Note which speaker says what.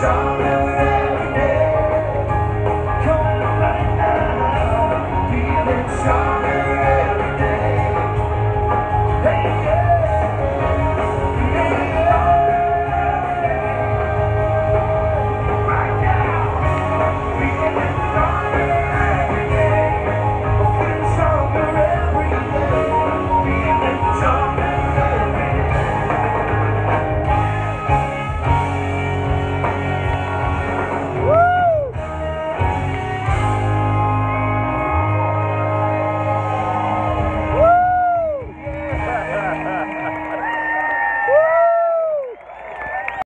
Speaker 1: day.